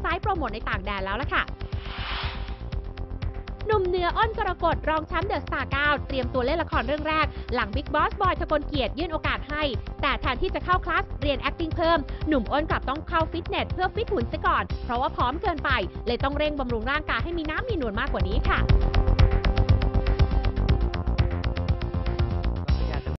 ไซต์โปรโมทในต่างแดนแล้วล่ะค่ะหนุ่มเนื้ออ้นกรกฎรองแชมป์เดอะสตาร์เก้าเตรียมตัวเล่นละครเรื่องแรก หลังบิ๊กบอสบอยถกลเกียรติยื่นโอกาสให้ แต่แทนที่จะเข้าคลาสเรียน acting เพิ่ม หนุ่มอ้นกลับต้องเข้าฟิตเนสเพื่อฟิตหุ่นซะก่อน เพราะว่าพร้อมเกินไป เลยต้องเร่งบำรุงร่างกายให้มีน้ำมีนวลมากกว่านี้ค่ะ